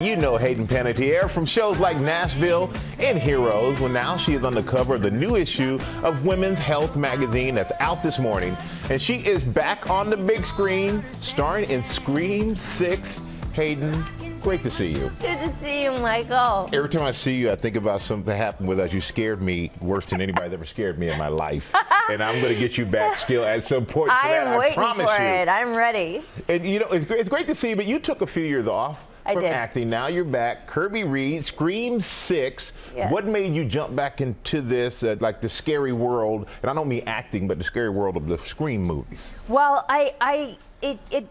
You know Hayden Panettiere from shows like Nashville and Heroes. Well, now she is on the cover of the new issue of Women's Health magazine that's out this morning. And she is back on the big screen, starring in Scream 6. Hayden, great to see you. Good to see you, Michael. Every time I see you, I think about something that happened with us. You scared me worse than anybody that ever scared me in my life. and I'm going to get you back still at some point. I that, am waiting I promise for you. it. I'm ready. And you know, it's great, it's great to see you, but you took a few years off I from did. acting. Now you're back. Kirby Reed, Scream 6. Yes. What made you jump back into this, uh, like the scary world? And I don't mean acting, but the scary world of the Scream movies. Well, I, I, it, it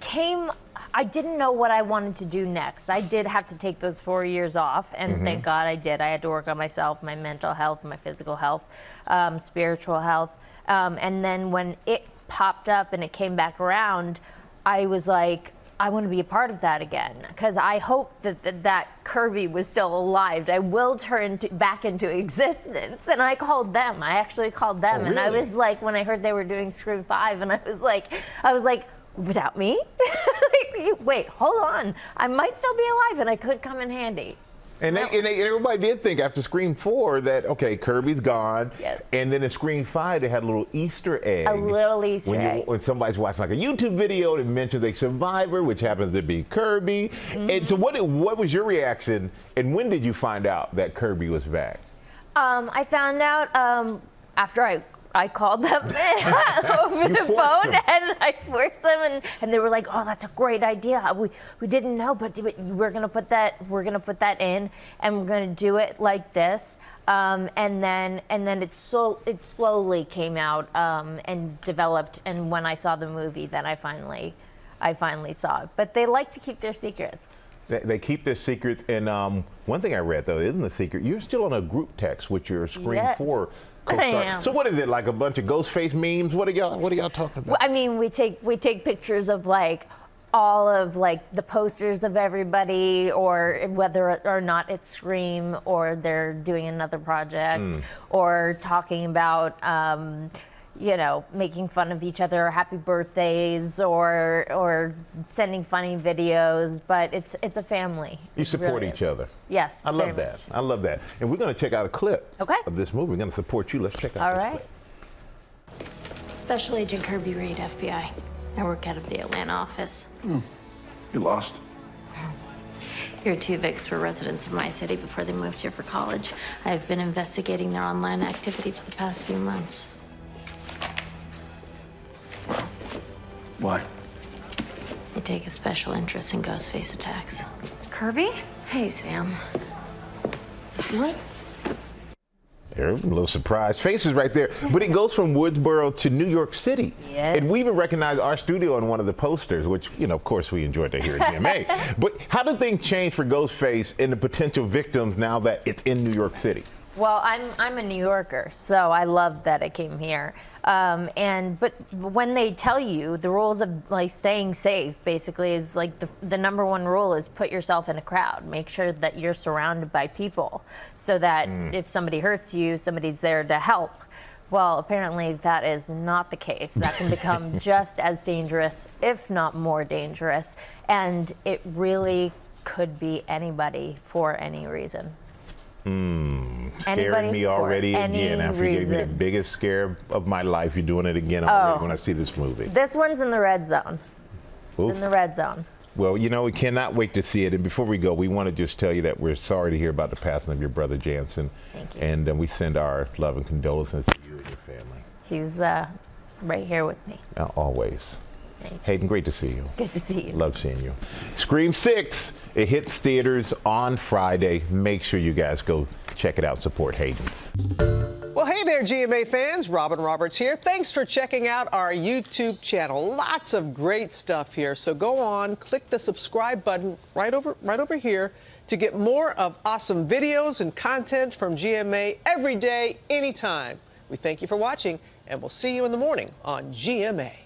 came. I didn't know what I wanted to do next. I did have to take those four years off, and thank God I did. I had to work on myself, my mental health, my physical health, um, spiritual health, um, and then when it popped up and it came back around, I was like. I want to be a part of that again because I hope that, that that Kirby was still alive. I will turn to, back into existence, and I called them. I actually called them, Oh, and I was like, when I heard they were doing Scream Five, and I was like, I was like, without me? Wait, hold on. I might still be alive, and I could come in handy. And, they, and, they, and everybody did think after Scream 4 that, okay, Kirby's gone. Yes. And then in Scream 5, they had a little Easter egg. A little Easter when you- egg. when somebody's watching like a YouTube video that mentions a survivor, which happens to be Kirby. And so what, what was your reaction, and when did you find out that Kirby was back? Um, I found out um, after I. I called them over the phone them. and I forced them and, and they were like, "Oh, that's a great idea. We we didn't know, but we're gonna put that we're gonna put that in and we're gonna do it like this." Um, and then and then it so it slowly came out um, and developed. And when I saw the movie, then I finally I finally saw it. But they like to keep their secrets. They, they keep their secrets. And um, one thing I read, though, isn't the secret, you're still on a group text with your Scream Yes, 4 co-star. So what is it, like a bunch of Ghostface memes? What are y'all, what are y'all talking about? Well, I mean, we take we take pictures of like all of like the posters of everybody, or whether or not it's Scream, or they're doing another project, or talking about. Um, you know, making fun of each other, happy birthdays, or or sending funny videos. But it's it's a family. You It support really each is. other. Yes, I love that. much. I love that. And we're going to check out a clip Okay. of this movie. We're going to support you. Let's check out All this right. clip. Special Agent Kirby Reed, FBI. I work out of the Atlanta office. Hmm. You lost. Your two Vics were residents of my city before they moved here for college. I've been investigating their online activity for the past few months. Why? They take a special interest in Ghostface attacks. Kirby? Hey, Sam. There, a little surprise. Faces right there. But it goes from Woodsboro to New York City. Yes. And we even recognize our studio on one of the posters, which, you know, of course we enjoyed to hear at GMA. but how do things change for Ghostface and the potential victims now that it's in New York City? Well, I'm I'm a New Yorker, so I love that it came here. Um, and but when they tell you the rules of like staying safe, basically is like the the number one rule is put yourself in a crowd. Make sure that you're surrounded by people, so that if somebody hurts you, somebody's there to help. Well, apparently that is not the case. That can become just as dangerous, if not more dangerous, and it really could be anybody for any reason. Scaring Anybody me already again. After you gave me the biggest scare of my life, you're doing it again already Oh. when I see this movie. This one's in the red zone. It's in the red zone. Well, you know, we cannot wait to see it. And before we go, we want to just tell you that we're sorry to hear about the passing of your brother Jansen. Thank you. And uh, we send our love and condolences to you and your family. He's uh, right here with me. Uh, always. Thank you. Hayden, great to see you. Good to see you. Love seeing you. Scream 6, it hits theaters on Friday. Make sure you guys go check it out. Support Hayden. Well, hey there, GMA fans. Robin Roberts here. Thanks for checking out our YouTube channel. Lots of great stuff here. So go on, click the subscribe button right over right over here to get more of awesome videos and content from GMA every day, anytime. We thank you for watching, and we'll see you in the morning on GMA.